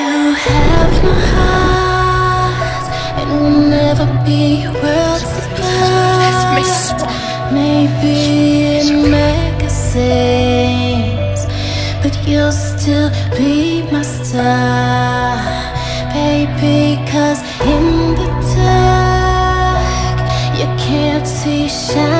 You have my heart and will never be worlds apart. Maybe in magazines, but you'll still be my star, baby. Cause in the dark, you can't see shiny